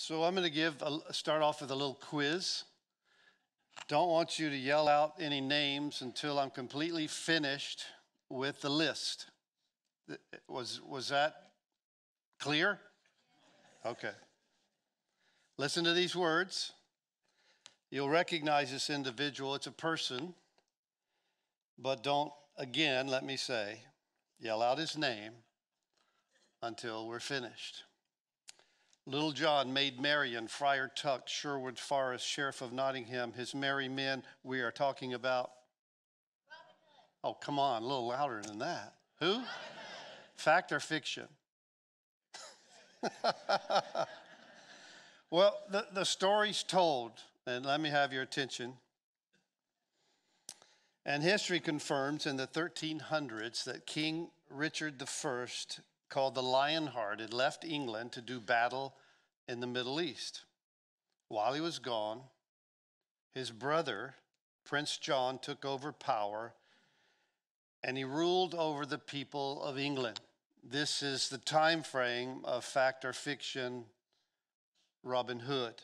So I'm going to give a, start off with a little quiz. Don't want you to yell out any names until I'm completely finished with the list. Was was that clear? Okay. Listen to these words. You'll recognize this individual. It's a person, but don't again, let me say, yell out his name until we're finished. Little John Maid Marian, Friar Tuck, Sherwood Forest, Sheriff of Nottingham, his merry men we are talking about. Oh, come on, a little louder than that. Who? Fact or fiction? well, the, the story's told, and let me have your attention. And history confirms in the 1300s that King Richard I called the Lionhearted, left England to do battle in the Middle East. While he was gone, his brother, Prince John, took over power and he ruled over the people of England. This is the time frame of fact or fiction Robin Hood.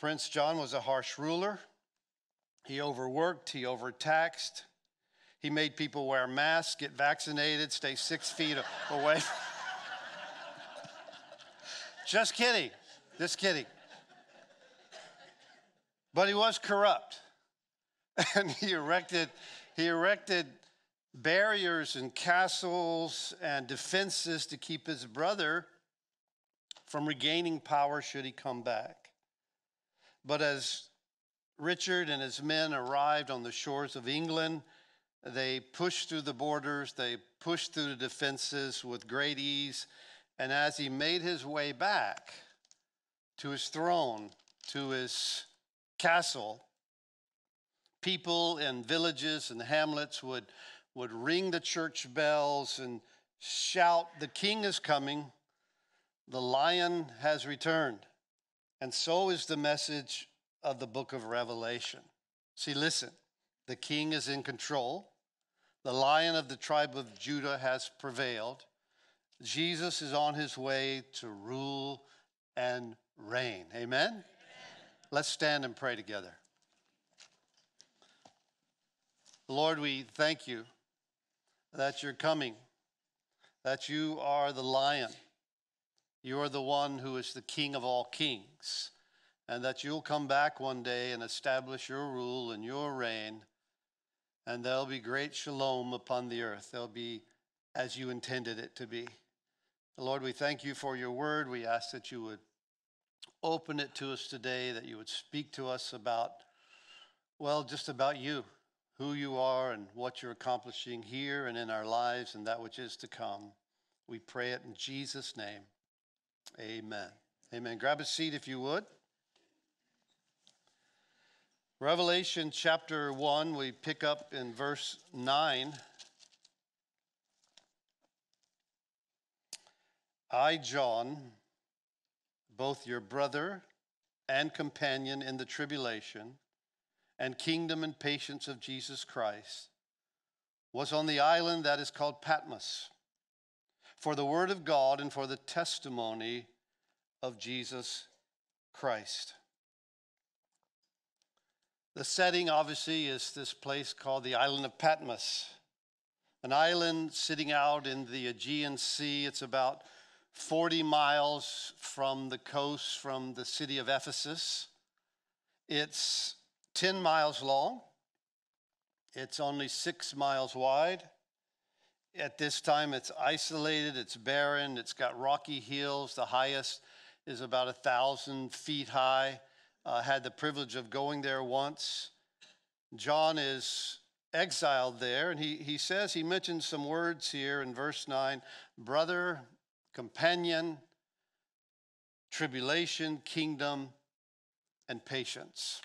Prince John was a harsh ruler. He overworked, he overtaxed, he made people wear masks, get vaccinated, stay six feet away. Just kidding. Just kidding. But he was corrupt. And he erected, he erected barriers and castles and defenses to keep his brother from regaining power should he come back. But as Richard and his men arrived on the shores of England, they pushed through the borders, they pushed through the defenses with great ease. And as he made his way back to his throne, to his castle, people in villages and hamlets would, would ring the church bells and shout, The king is coming, the lion has returned. And so is the message of the book of Revelation. See, listen, the king is in control. The lion of the tribe of Judah has prevailed. Jesus is on his way to rule and reign. Amen? Amen? Let's stand and pray together. Lord, we thank you that you're coming, that you are the lion. You are the one who is the king of all kings, and that you'll come back one day and establish your rule and your reign and there'll be great shalom upon the earth. There'll be as you intended it to be. Lord, we thank you for your word. We ask that you would open it to us today, that you would speak to us about, well, just about you, who you are, and what you're accomplishing here and in our lives and that which is to come. We pray it in Jesus' name. Amen. Amen. Grab a seat if you would. Revelation chapter 1, we pick up in verse 9. I, John, both your brother and companion in the tribulation and kingdom and patience of Jesus Christ, was on the island that is called Patmos for the word of God and for the testimony of Jesus Christ. The setting, obviously, is this place called the island of Patmos, an island sitting out in the Aegean Sea. It's about 40 miles from the coast from the city of Ephesus. It's 10 miles long, it's only six miles wide. At this time, it's isolated, it's barren, it's got rocky hills. The highest is about a thousand feet high uh, had the privilege of going there once. John is exiled there, and he, he says, he mentions some words here in verse 9 brother, companion, tribulation, kingdom, and patience.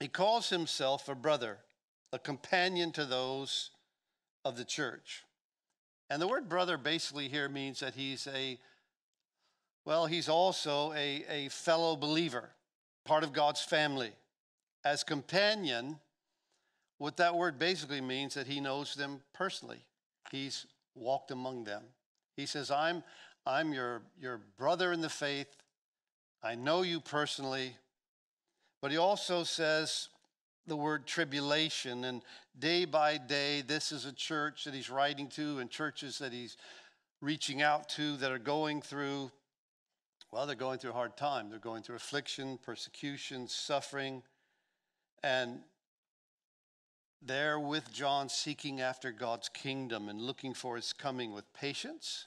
He calls himself a brother, a companion to those of the church. And the word brother basically here means that he's a, well, he's also a, a fellow believer part of God's family. As companion, what that word basically means that he knows them personally. He's walked among them. He says, I'm, I'm your, your brother in the faith. I know you personally. But he also says the word tribulation. And day by day, this is a church that he's writing to and churches that he's reaching out to that are going through, well, they're going through a hard time. They're going through affliction, persecution, suffering. And they're with John seeking after God's kingdom and looking for his coming with patience,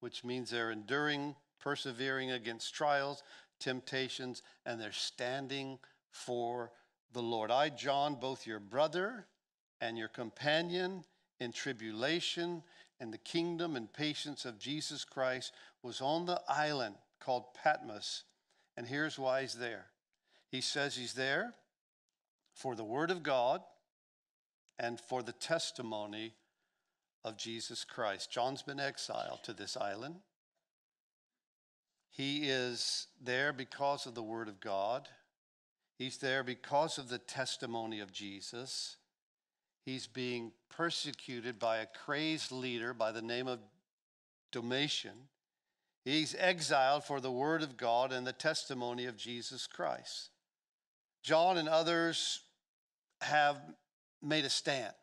which means they're enduring, persevering against trials, temptations, and they're standing for the Lord. I, John, both your brother and your companion in tribulation and the kingdom and patience of Jesus Christ, was on the island called Patmos. And here's why he's there. He says he's there for the word of God and for the testimony of Jesus Christ. John's been exiled to this island. He is there because of the word of God. He's there because of the testimony of Jesus. He's being persecuted by a crazed leader by the name of Domitian. He's exiled for the word of God and the testimony of Jesus Christ. John and others have made a stand.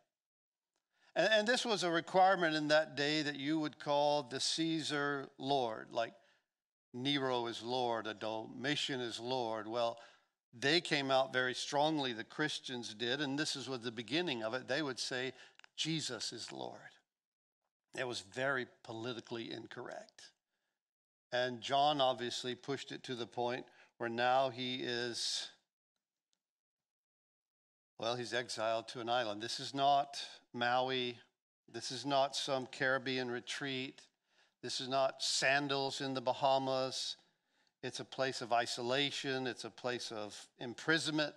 And, and, this was a requirement in that day that you would call the Caesar Lord, like Nero is Lord, a Domitian is Lord. Well, they came out very strongly, the Christians did, and this is was the beginning of it. They would say, Jesus is Lord. It was very politically incorrect. And John obviously pushed it to the point where now he is, well, he's exiled to an island. This is not Maui. This is not some Caribbean retreat. This is not sandals in the Bahamas. It's a place of isolation, it's a place of imprisonment,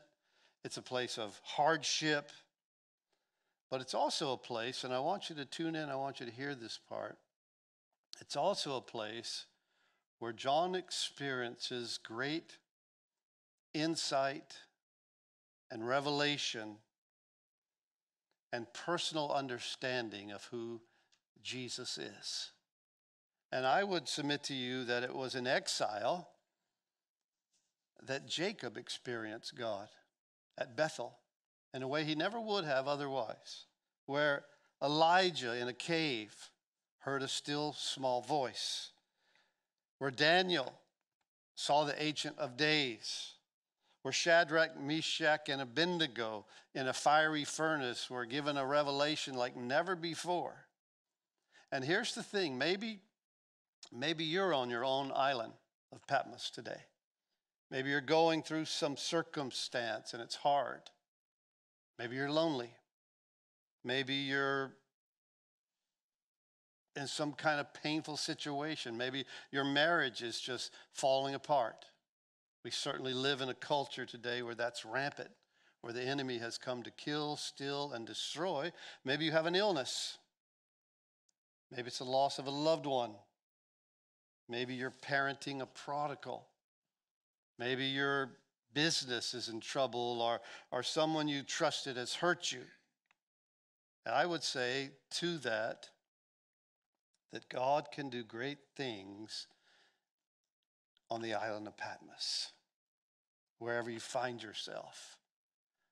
it's a place of hardship. But it's also a place, and I want you to tune in, I want you to hear this part. It's also a place where John experiences great insight and revelation and personal understanding of who Jesus is. And I would submit to you that it was in exile that Jacob experienced God at Bethel in a way he never would have otherwise, where Elijah in a cave heard a still small voice, where Daniel saw the Ancient of Days, where Shadrach, Meshach, and Abednego in a fiery furnace were given a revelation like never before. And here's the thing maybe, maybe you're on your own island of Patmos today. Maybe you're going through some circumstance and it's hard. Maybe you're lonely. Maybe you're in some kind of painful situation. Maybe your marriage is just falling apart. We certainly live in a culture today where that's rampant, where the enemy has come to kill, steal, and destroy. Maybe you have an illness. Maybe it's the loss of a loved one. Maybe you're parenting a prodigal. Maybe your business is in trouble or, or someone you trusted has hurt you. And I would say to that, that God can do great things on the island of Patmos, wherever you find yourself.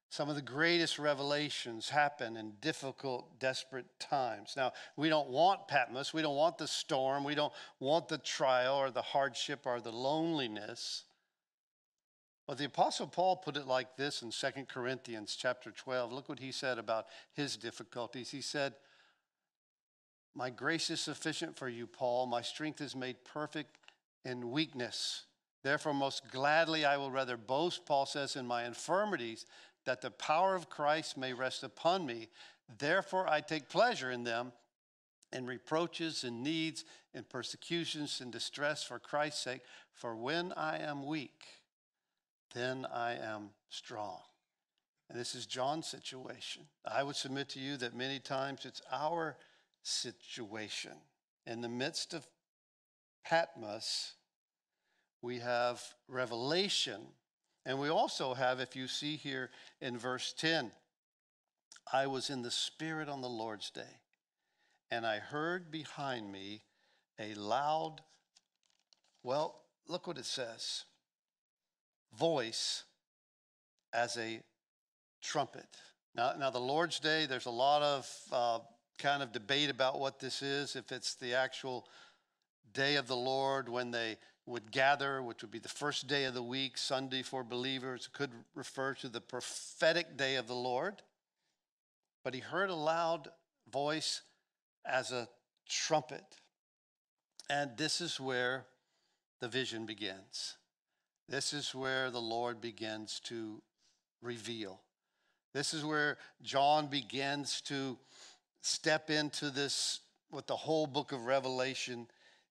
Some of the greatest revelations happen in difficult, desperate times. Now, we don't want Patmos. We don't want the storm. We don't want the trial or the hardship or the loneliness. But the apostle Paul put it like this in 2 Corinthians chapter 12. Look what he said about his difficulties. He said, "My grace is sufficient for you, Paul. My strength is made perfect in weakness. Therefore most gladly I will rather boast, Paul says, in my infirmities, that the power of Christ may rest upon me. Therefore I take pleasure in them." in reproaches and needs and persecutions and distress for Christ's sake. For when I am weak, then I am strong. And this is John's situation. I would submit to you that many times it's our situation. In the midst of Patmos, we have revelation. And we also have, if you see here in verse 10, I was in the Spirit on the Lord's day, and I heard behind me a loud, well, look what it says voice as a trumpet. Now, now the Lord's Day, there's a lot of uh, kind of debate about what this is, if it's the actual day of the Lord when they would gather, which would be the first day of the week, Sunday for believers. Could refer to the prophetic day of the Lord. But he heard a loud voice as a trumpet. And this is where the vision begins. This is where the Lord begins to reveal. This is where John begins to step into this, what the whole book of Revelation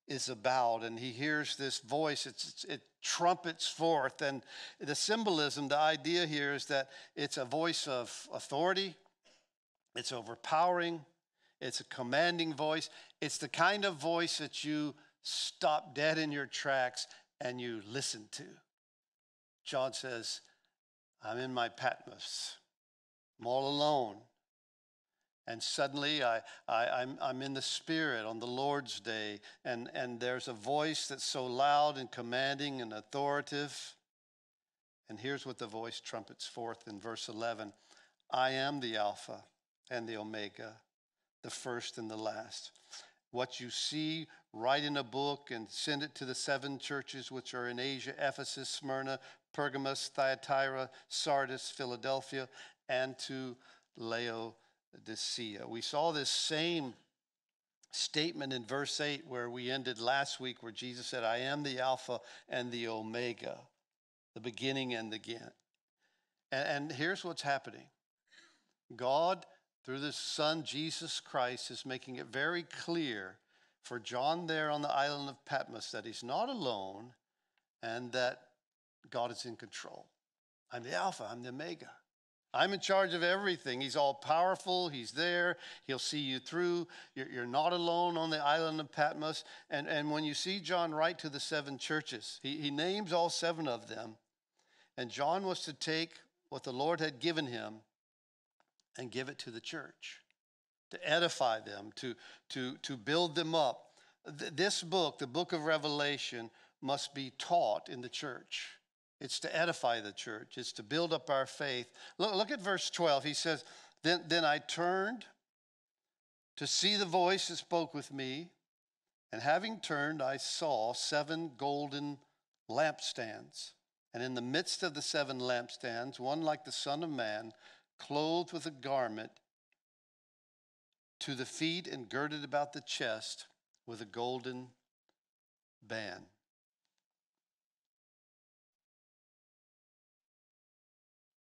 is about. And he hears this voice, it's, it trumpets forth. And the symbolism, the idea here is that it's a voice of authority, it's overpowering, it's a commanding voice. It's the kind of voice that you stop dead in your tracks and you listen to. John says, I'm in my Patmos. I'm all alone. And suddenly I, I, am I'm, I'm in the Spirit on the Lord's day, and, and there's a voice that's so loud and commanding and authoritative. And here's what the voice trumpets forth in verse 11 I am the Alpha and the Omega, the first and the last. What you see, write in a book and send it to the seven churches which are in Asia Ephesus, Smyrna, Pergamos, Thyatira, Sardis, Philadelphia, and to Laodicea. We saw this same statement in verse 8 where we ended last week, where Jesus said, I am the Alpha and the Omega, the beginning and the end. And, here's what's happening God, through the Son, Jesus Christ, is making it very clear for John there on the island of Patmos that he's not alone and that God is in control. I'm the Alpha, I'm the Omega. I'm in charge of everything. He's all powerful. He's there. He'll see you through. You're, you're, not alone on the island of Patmos. And, and when you see John write to the seven churches, he, he names all seven of them. And John was to take what the Lord had given him and give it to the church, to edify them, to, to, to build them up. This book, the book of Revelation, must be taught in the church. It's to edify the church, it's to build up our faith. Look, look at verse 12. He says, then, then I turned to see the voice that spoke with me, and having turned, I saw seven golden lampstands. And in the midst of the seven lampstands, one like the Son of Man, clothed with a garment to the feet and girded about the chest with a golden band.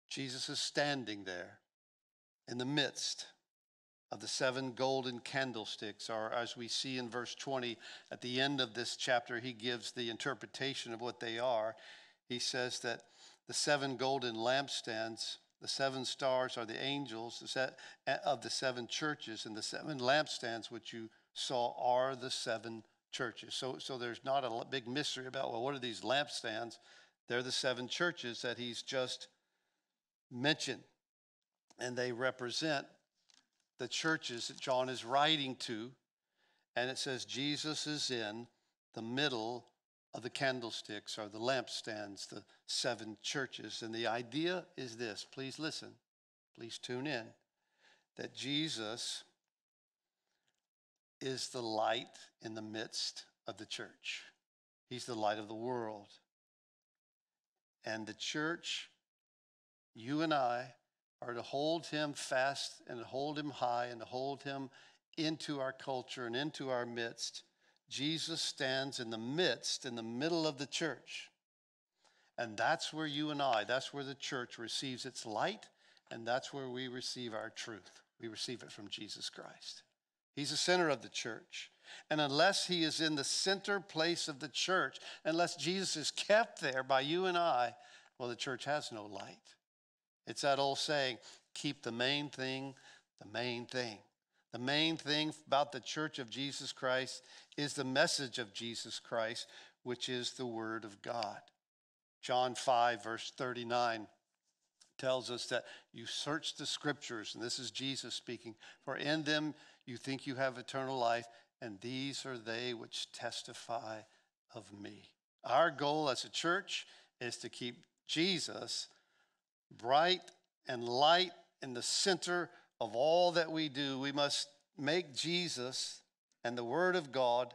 Jesus is standing there in the midst of the seven golden candlesticks, or as we see in verse 20, at the end of this chapter, he gives the interpretation of what they are. He says that the seven golden lampstands, the seven stars are the angels eh, of the seven churches, and the seven lampstands which you saw are the seven churches. So, so there's not a big mystery about, well, what are these lampstands? They're the seven churches that he's just mentioned, and they represent the churches that John is writing to. And it says Jesus is in the middle of the candlesticks or the lampstands, the seven churches. And the idea is this please listen, please tune in that Jesus is the light in the midst of the church, He's the light of the world. And the church you and I are to hold him fast and hold him high and to hold him into our culture and into our midst. Jesus stands in the midst, in the middle of the church. And that's where you and I, that's where the church receives its light, and that's where we receive our truth. We receive it from Jesus Christ. He's the center of the church. And unless he is in the center place of the church, unless Jesus is kept there by you and I, well, the church has no light. It's that old saying keep the main thing the main thing. The main thing about the church of Jesus Christ is the message of Jesus Christ, which is the Word of God. John 5, verse 39 tells us that you search the scriptures, and this is Jesus speaking, for in them you think you have eternal life, and these are they which testify of me. Our goal as a church is to keep Jesus, bright and light in the center of all that we do. We must make Jesus and the Word of God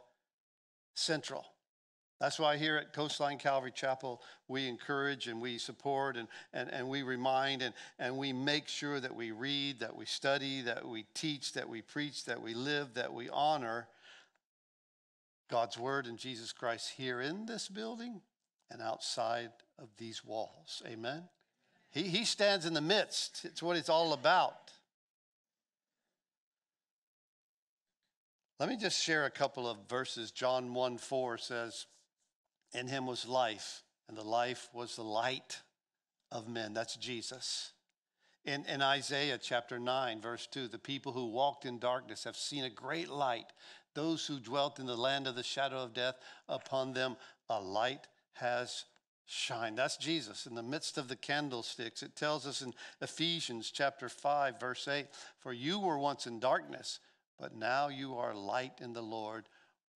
central. That's why here at Coastline Calvary Chapel, we encourage and we support and, and, and we remind and, and we make sure that we read, that we study, that we teach, that we preach, that we live, that we honor God's Word and Jesus Christ here in this building and outside of these walls. Amen? He, he stands in the midst, it's what it's all about. Let me just share a couple of verses. John 1 4 says, In him was life, and the life was the light of men. That's Jesus. In, in Isaiah chapter 9, verse 2, the people who walked in darkness have seen a great light. Those who dwelt in the land of the shadow of death, upon them a light has shined. That's Jesus in the midst of the candlesticks. It tells us in Ephesians chapter 5, verse 8 For you were once in darkness, but now you are light in the Lord.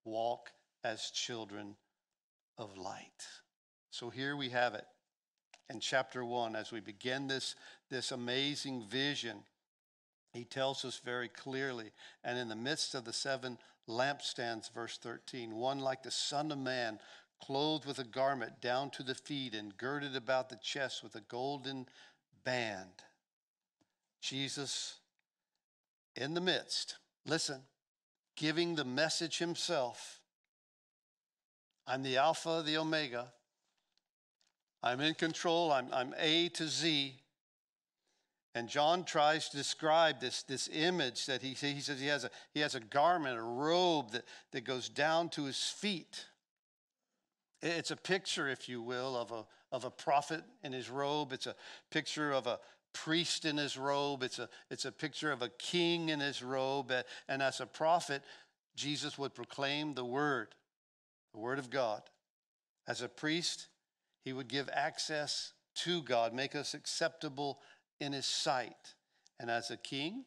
Walk as children of light. So here we have it in chapter 1 as we begin this, this amazing vision. He tells us very clearly, and in the midst of the seven lampstands, verse 13, one like the Son of Man, clothed with a garment down to the feet and girded about the chest with a golden band. Jesus in the midst, listen, giving the message himself I'm the Alpha, the Omega. I'm in control. I'm, I'm A to Z. And John tries to describe this, this image that he, he says he has, a, he has a garment, a robe that, that goes down to his feet. It's a picture, if you will, of a, of a prophet in his robe. It's a picture of a priest in his robe. It's a, it's a picture of a king in his robe. And as a prophet, Jesus would proclaim the word, the word of God. As a priest, he would give access to God, make us acceptable in his sight. And as a king,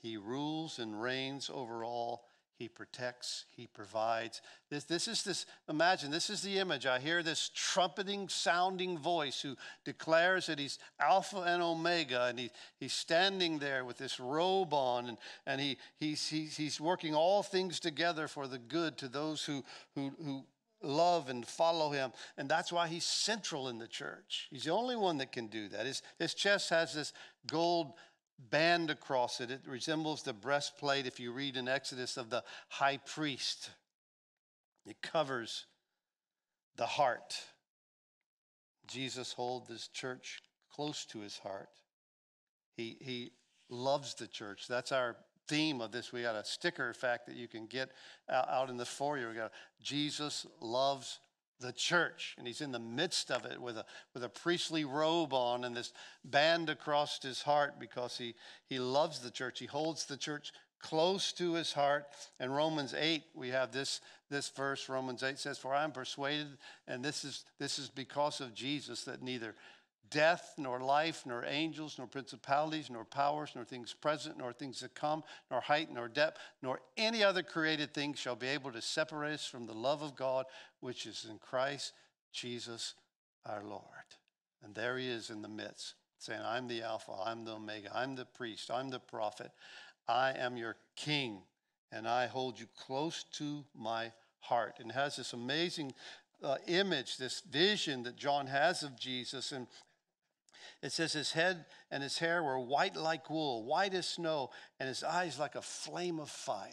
he rules and reigns over all he protects, He provides. This, this is this, imagine, this is the image. I hear this trumpeting, sounding voice who declares that He's Alpha and Omega, and he, He's standing there with this robe on, and, and he, he's, he's, he's working all things together for the good to those who, who, who love and follow him. And that's why he's central in the church. He's the only one that can do that. His, his chest has this gold band across it. It resembles the breastplate, if you read in Exodus, of the high priest. It covers the heart. Jesus holds his church close to his heart. He, he loves the church. That's our theme of this. We got a sticker, in fact, that you can get out in the foyer. We got Jesus loves the church and he's in the midst of it with a with a priestly robe on and this band across his heart because he he loves the church. He holds the church close to his heart. In romans 8 we have this this verse. Romans 8 says for i am persuaded and this is this is because of jesus that neither death, nor life, nor angels, nor principalities, nor powers, nor things present, nor things to come, nor height, nor depth, nor any other created thing shall be able to separate us from the love of God which is in Christ Jesus our Lord. And there he is in the midst, saying, I'm the Alpha, I'm the Omega, I'm the priest, I'm the prophet, I am your king, and I hold you close to my heart. And has this amazing uh, image, this vision that John has of Jesus. And it says his head and his hair were white like wool, white as snow, and his eyes like a flame of fire.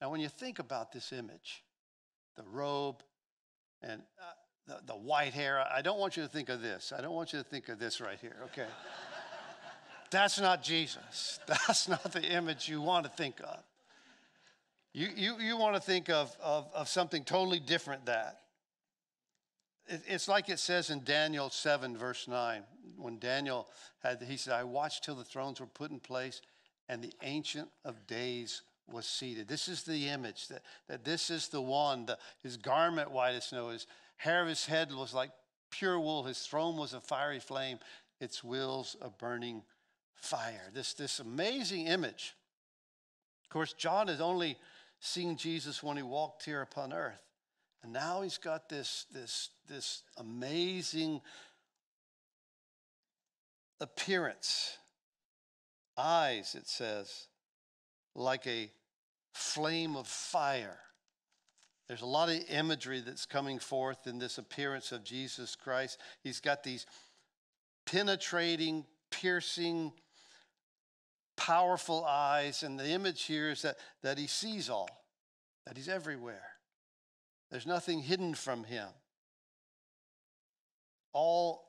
Now, when you think about this image, the robe and uh, the, the white hair, I don't want you to think of this. I don't want you to think of this right here, okay? That's not Jesus. That's not the image you want to think of. You, you, you want to think of, of, of something totally different that. It's like it says in Daniel 7, verse 9. When Daniel had, he said, I watched till the thrones were put in place and the Ancient of Days was seated. This is the image that, that this is the one, the, his garment white as snow, his hair of his head was like pure wool, his throne was a fiery flame, its wheels a burning fire. This, this amazing image. Of course, John had only seen Jesus when he walked here upon earth. And now he's got this, this, this amazing appearance. Eyes, it says, like a flame of fire. There's a lot of imagery that's coming forth in this appearance of Jesus Christ. He's got these penetrating, piercing, powerful eyes. And the image here is that, that he sees all, that he's everywhere. There's nothing hidden from him. All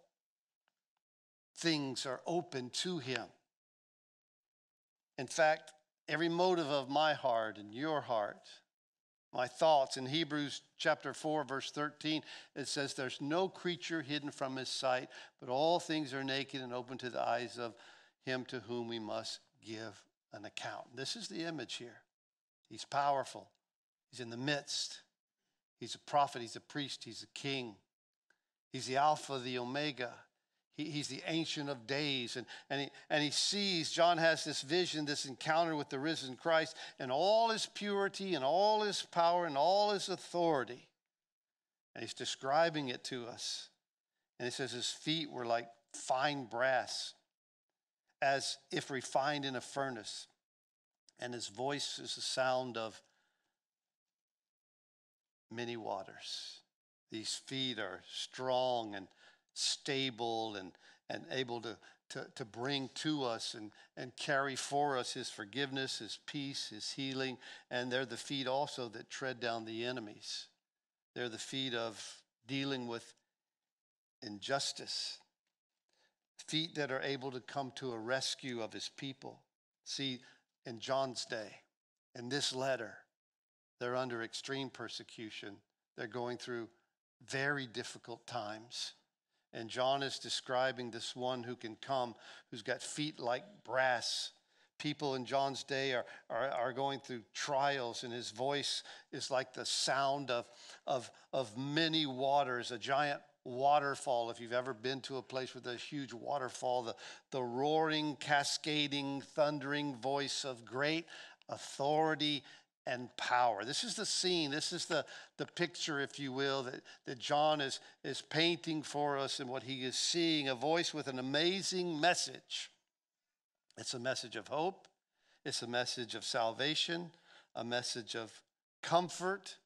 things are open to him. In fact, every motive of my heart and your heart, my thoughts. In Hebrews chapter 4, verse 13, it says, There's no creature hidden from his sight, but all things are naked and open to the eyes of him to whom we must give an account. This is the image here. He's powerful, he's in the midst. He's a prophet, he's a priest, he's a king. He's the Alpha, the Omega. He, he's the Ancient of Days. And, and, he, and he sees, John has this vision, this encounter with the risen Christ, and all his purity, and all his power, and all his authority. And he's describing it to us. And he says his feet were like fine brass, as if refined in a furnace. And his voice is the sound of many waters. These feet are strong and stable and, and able to, to, to bring to us and, and carry for us his forgiveness, his peace, his healing. And they're the feet also that tread down the enemies. They're the feet of dealing with injustice, feet that are able to come to a rescue of his people. See, in John's day, in this letter, they're under extreme persecution. They're going through very difficult times. And John is describing this one who can come, who's got feet like brass. People in John's day are, are, are going through trials, and his voice is like the sound of, of, of many waters, a giant waterfall. If you've ever been to a place with a huge waterfall, the, the roaring, cascading, thundering voice of great authority and power. This is the scene, this is the, the picture, if you will, that, that John is, is painting for us and what he is seeing a voice with an amazing message. It's a message of hope, it's a message of salvation, a message of comfort,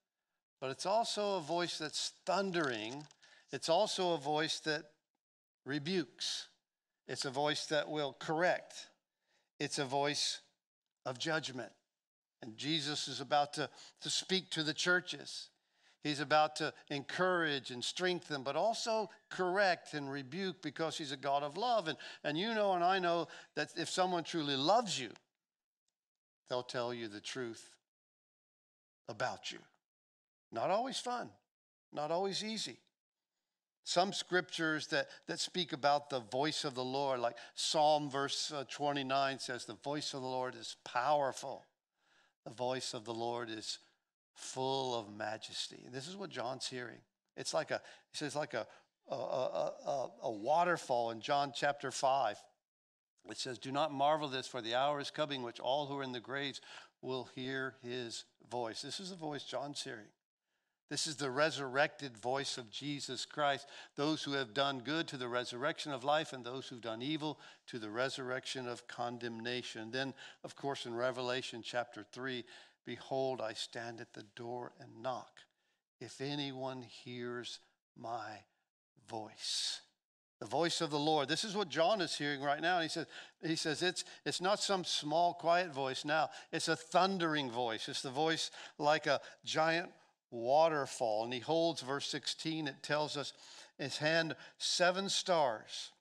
but it's also a voice that's thundering. It's also a voice that rebukes, it's a voice that will correct, it's a voice of judgment. And Jesus is about to, to speak to the churches. He's about to encourage and strengthen, but also correct and rebuke because he's a God of love. And, and you know, and I know that if someone truly loves you, they'll tell you the truth about you. Not always fun, not always easy. Some scriptures that, that speak about the voice of the Lord, like Psalm verse uh, 29 says, The voice of the Lord is powerful the voice of the Lord is full of majesty. And this is what John's hearing. It's like a, he says, like a, a, a, a, waterfall in John chapter 5. It says, Do not marvel this, for the hour is coming which all who are in the graves will hear his voice. This is the voice John's hearing. This is the resurrected voice of Jesus Christ. Those who have done good to the resurrection of life, and those who've done evil to the resurrection of condemnation. Then, of course, in Revelation chapter 3, behold, I stand at the door and knock. If anyone hears my voice, the voice of the Lord. This is what John is hearing right now. He says, he says it's, it's not some small, quiet voice now. It's a thundering voice. It's the voice like a giant waterfall. And he holds, verse 16, it tells us, his hand seven stars.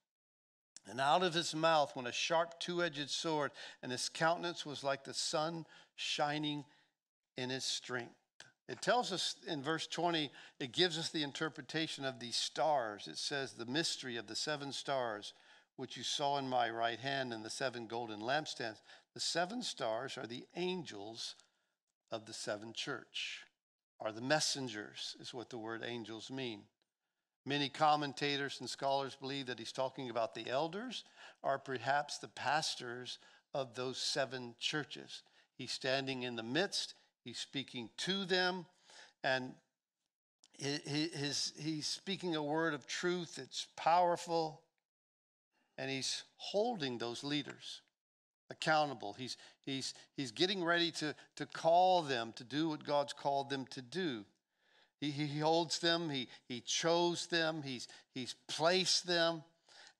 And out of his mouth went a sharp two edged sword, and his countenance was like the sun shining in his strength. It tells us in verse 20, it gives us the interpretation of these stars. It says, The mystery of the seven stars, which you saw in my right hand, and the seven golden lampstands. The seven stars are the angels of the seven church are the messengers, is what the word angels mean. Many commentators and scholars believe that he's talking about the elders or perhaps the pastors of those seven churches. He's standing in the midst, he's speaking to them, and he's speaking a word of truth. It's powerful, and he's holding those leaders accountable. He's, he's, he's getting ready to, to call them to do what God's called them to do. He, he holds them, he, he chose them, he's, he's placed them.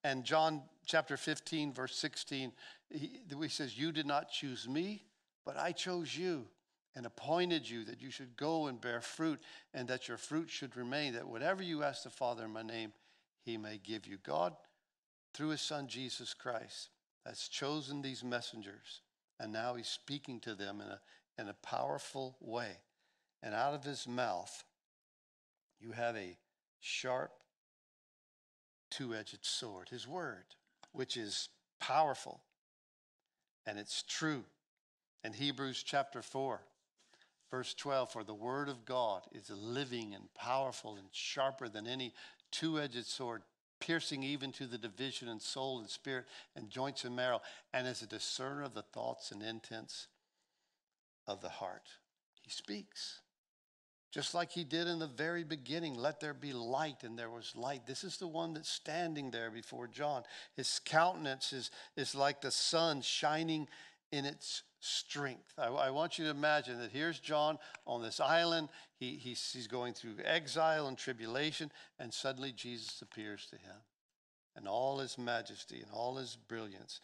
And John chapter 15, verse 16, he, he says, You did not choose me, but I chose you and appointed you that you should go and bear fruit and that your fruit should remain, that whatever you ask the Father in my name, he may give you. God, through his son Jesus Christ, has chosen these messengers, and now he's speaking to them in a, in a powerful way. And out of his mouth, you have a sharp, two edged sword, his word, which is powerful and it's true. In Hebrews chapter 4, verse 12, for the word of God is living and powerful and sharper than any two edged sword, piercing even to the division and soul and spirit and joints and marrow, and is a discerner of the thoughts and intents of the heart. He speaks. Just like he did in the very beginning, let there be light, and there was light. This is the one that's standing there before John. His countenance is, is like the sun shining in its strength. I, I want you to imagine that here's John on this island. He, he's, he's going through exile and tribulation, and suddenly Jesus appears to him in all his majesty, and all his brilliance,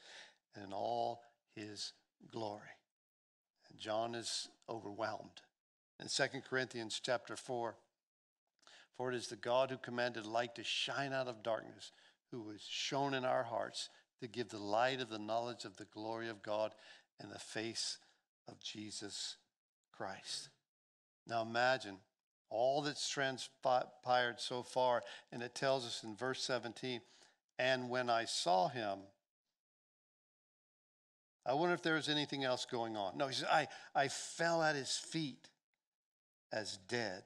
and in all his glory. And John is overwhelmed in 2 Corinthians chapter 4. For it is the God who commanded light to shine out of darkness, who was shown in our hearts to give the light of the knowledge of the glory of God in the face of Jesus Christ. Now imagine all that's transpired so far, and it tells us in verse 17, and when I saw him, I wonder if there was anything else going on. No, he says, I, I fell at his feet as dead.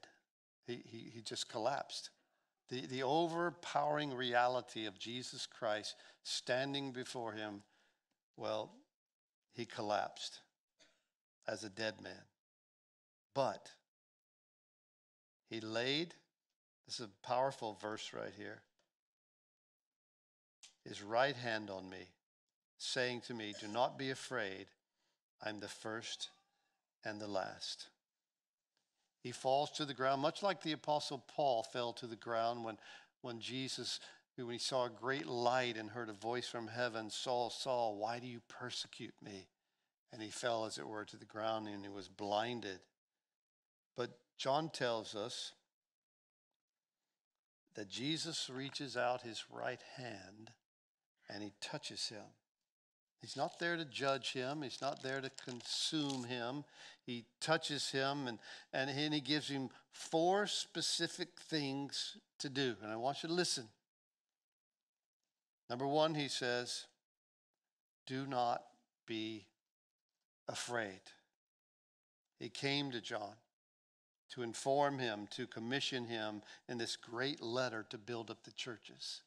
He, he, he just collapsed. The, the overpowering reality of Jesus Christ standing before him, well, he collapsed as a dead man. But he laid, this is a powerful verse right here, his right hand on me, saying to me, Do not be afraid, I'm the first and the last. He falls to the ground, much like the Apostle Paul fell to the ground when, when Jesus, when he saw a great light and heard a voice from heaven, Saul, Saul, why do you persecute me? And he fell, as it were, to the ground and he was blinded. But John tells us that Jesus reaches out his right hand and he touches him. He's not there to judge him. He's not there to consume him. He touches him and, and he gives him four specific things to do. And I want you to listen. Number one, he says, Do not be afraid. He came to John to inform him, to commission him in this great letter to build up the churches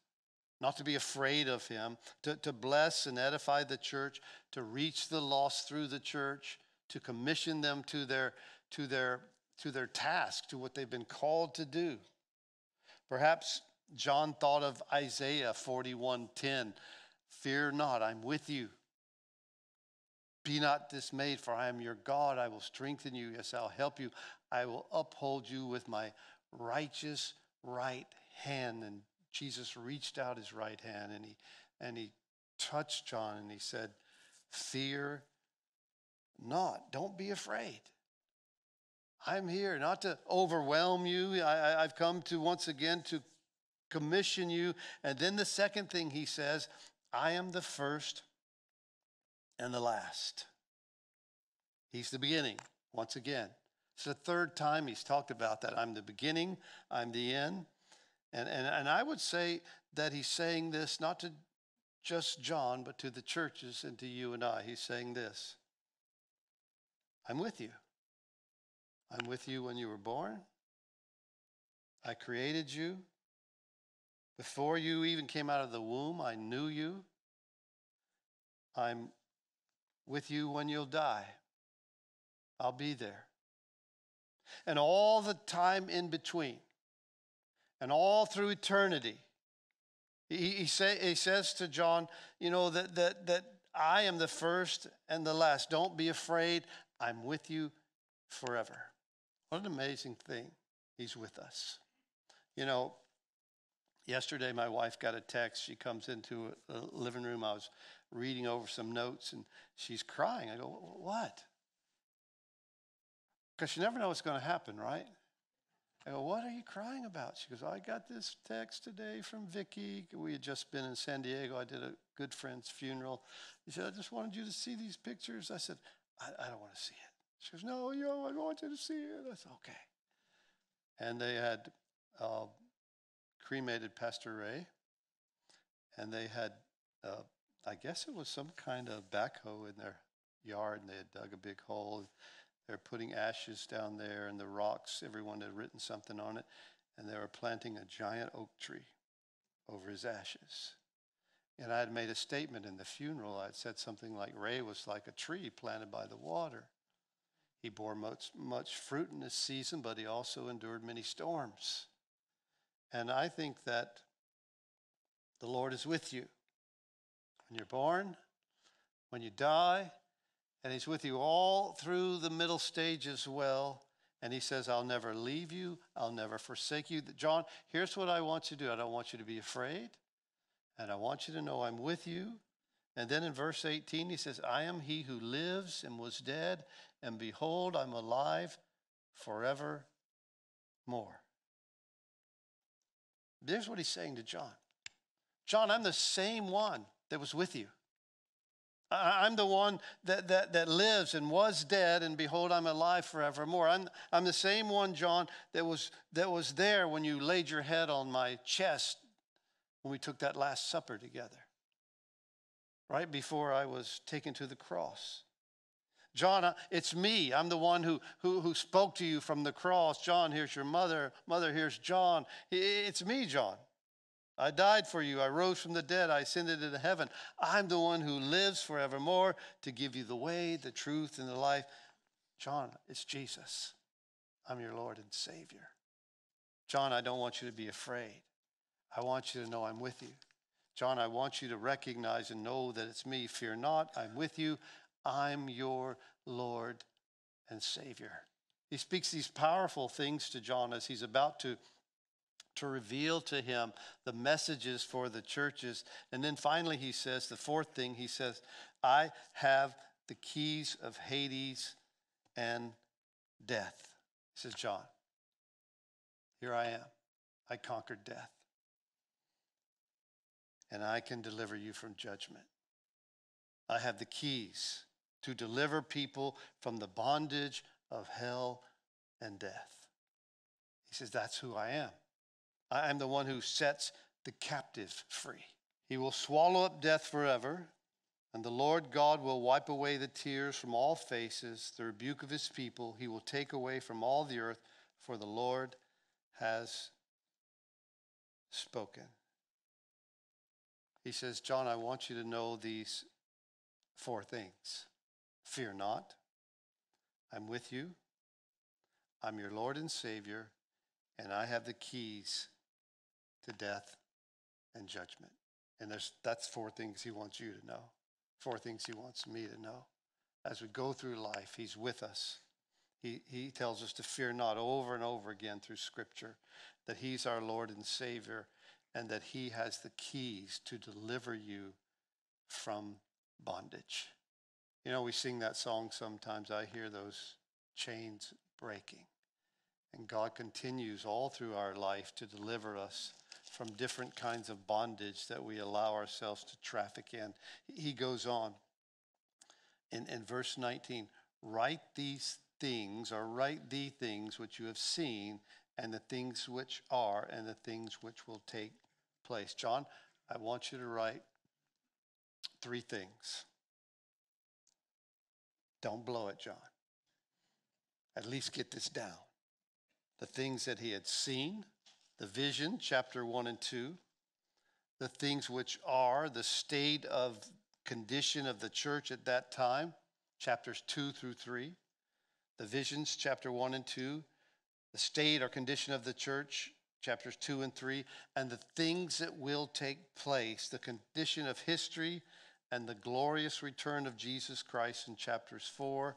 not to be afraid of him, to, to bless and edify the church, to reach the lost through the church, to commission them to their, to their, to their task, to what they've been called to do. Perhaps John thought of Isaiah 41:10, "Fear not, I'm with you. Be not dismayed, for I am your God. I will strengthen you. Yes, I'll help you. I will uphold you with my righteous right hand." And Jesus reached out his right hand and he, and he touched John and he said, Fear not. Don't be afraid. I'm here not to overwhelm you. I, have come to once again to commission you. And then the second thing he says, I am the first and the last. He's the beginning, once again. It's the third time he's talked about that. I'm the beginning, I'm the end. And, and, and I would say that he's saying this not to just John, but to the churches and to you and I. He's saying this I'm with you. I'm with you when you were born. I created you. Before you even came out of the womb, I knew you. I'm with you when you'll die. I'll be there. And all the time in between, and all through eternity, He, he, say, he says to John, you know, that, that, that I am the first and the last. Don't be afraid. I'm with you forever. What an amazing thing. He's with us. You know, yesterday my wife got a text. She comes into the living room. I was reading over some notes and she's crying. I go, What? Because you never know what's going to happen, right? I go, What are you crying about? She goes, I got this text today from Vicky. We had just been in San Diego. I did a good friend's funeral. He said, I just wanted you to see these pictures. I said, I, I don't want to see it. She goes, No, yo, I want you to see it. I said, Okay. And they had uh, cremated Pastor Ray, and they had, uh, I guess it was some kind of backhoe in their yard, and they had dug a big hole. They're putting ashes down there, and the rocks, everyone had written something on it, and they were planting a giant oak tree over his ashes. And I had made a statement in the funeral. I had said something like Ray was like a tree planted by the water. He bore much, much fruit in this season, but he also endured many storms. And I think that the Lord is with you when you're born, when you die, and He's with you all through the middle stage as well. And He says, I'll never leave you, I'll never forsake you. John, here's what I want you to do I don't want you to be afraid, and I want you to know I'm with you. And then in verse 18, he says, I am he who lives and was dead, and behold, I'm alive forevermore. There's what he's saying to John John, I'm the same one that was with you. I'm the one that, that, that lives and was dead, and behold, I'm alive forevermore. I'm, I'm the same one, John, that was, that was there when you laid your head on my chest when we took that Last Supper together, right before I was taken to the cross. John, uh, it's me. I'm the one who, who, who spoke to you from the cross. John, here's your mother. Mother, here's John. It's me, John. I died for you. I rose from the dead. I ascended into heaven. I'm the one who lives forevermore to give you the way, the truth, and the life. John, it's Jesus. I'm your Lord and Savior. John, I don't want you to be afraid. I want you to know I'm with you. John, I want you to recognize and know that it's me. Fear not, I'm with you. I'm your Lord and Savior. He speaks these powerful things to John as he's about to, to reveal to him the messages for the churches. And then finally, he says, the fourth thing, he says, I have the keys of Hades and death. He says, John, here I am. I conquered death. And I can deliver you from judgment. I have the keys to deliver people from the bondage of hell and death. He says, That's who I am. I am the one who sets the captive free. He will swallow up death forever, and the Lord God will wipe away the tears from all faces, the rebuke of his people. He will take away from all the earth, for the Lord has spoken. He says, John, I want you to know these four things. Fear not. I'm with you. I'm your Lord and Savior, and I have the keys to death and judgment. And there's, that's four things he wants you to know, four things he wants me to know. As we go through life, he's with us. He, he tells us to fear not over and over again through Scripture, that he's our Lord and Savior, and that he has the keys to deliver you from bondage. You know, we sing that song sometimes. I hear those chains breaking. And God continues all through our life to deliver us from different kinds of bondage that we allow ourselves to traffic in. He goes on in, in verse 19 write these things, or write the things which you have seen, and the things which are, and the things which will take place. John, I want you to write three things. Don't blow it, John. At least get this down. The things that he had seen, the vision, chapter 1 and 2, the things which are, the state of condition of the church at that time, chapters 2 through 3, the visions, chapter 1 and 2, the state or condition of the church chapters 2 and 3, and the things that will take place, the condition of history, and the glorious return of Jesus Christ in chapters 4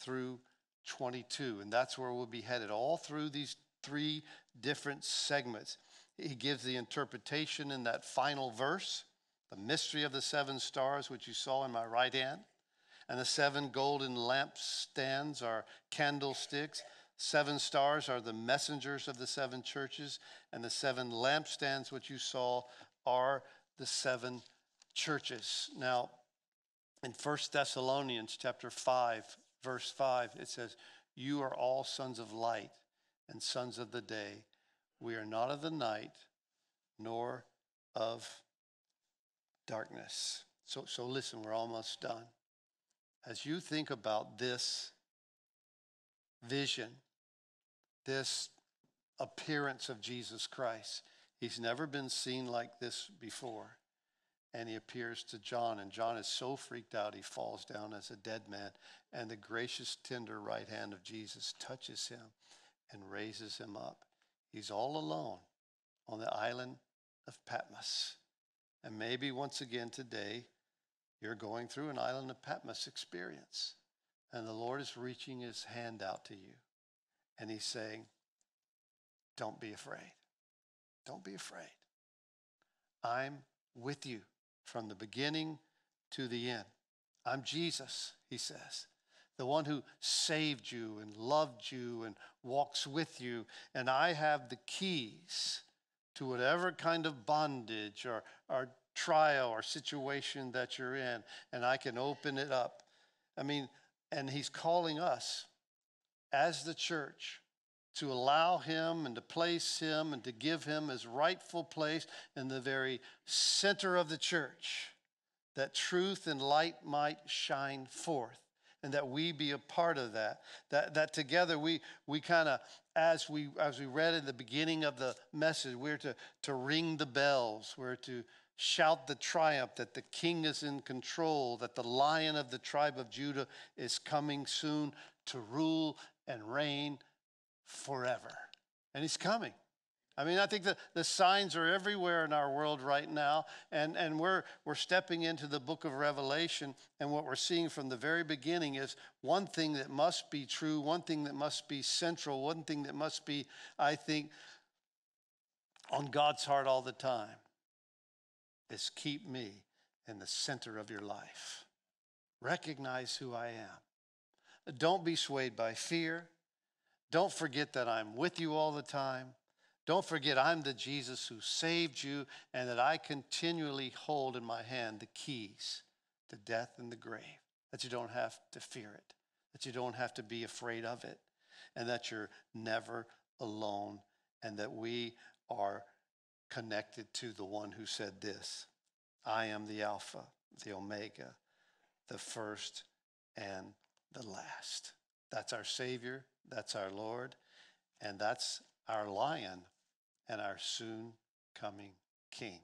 through 22. And that's where we'll be headed, all through these three different segments. He gives the interpretation in that final verse, the mystery of the seven stars, which you saw in my right hand, and the seven golden lampstands are candlesticks. Seven stars are the messengers of the seven churches, and the seven lampstands, which you saw, are the seven churches. Now, in 1 Thessalonians chapter 5, verse 5, it says, You are all sons of light and sons of the day. We are not of the night, nor of darkness. So, so listen, we're almost done. As you think about this vision, this appearance of Jesus Christ, he's never been seen like this before and he appears to John. And John is so freaked out, he falls down as a dead man. And the gracious, tender right hand of Jesus touches him and raises him up. He's all alone on the island of Patmos. And maybe once again today, you're going through an island of Patmos experience. And the Lord is reaching his hand out to you. And he's saying, Don't be afraid. Don't be afraid. I'm with you from the beginning to the end. I'm Jesus, he says, the one who saved you and loved you and walks with you. And I have the keys to whatever kind of bondage or, or trial or situation that you're in, and I can open it up. I mean, and he's calling us as the church to allow him and to place him and to give him his rightful place in the very center of the church, that truth and light might shine forth and that we be a part of that that that together we we kind of as we as we read in the beginning of the message we're to to ring the bells we're to shout the triumph that the king is in control that the lion of the tribe of judah is coming soon to rule and reign forever. And he's coming. I mean, I think the, the signs are everywhere in our world right now, and, and we're, we're stepping into the book of Revelation, and what we're seeing from the very beginning is one thing that must be true, one thing that must be central, one thing that must be, I think, on God's heart all the time is keep me in the center of your life. Recognize who I am. Don't be swayed by fear. Don't forget that I'm with you all the time. Don't forget I'm the Jesus who saved you and that I continually hold in my hand the keys to death and the grave. That you don't have to fear it, that you don't have to be afraid of it, and that you're never alone, and that we are connected to the one who said this I am the Alpha, the Omega, the first and the last. That's our Savior. That's our Lord. And that's our lion and our soon coming King.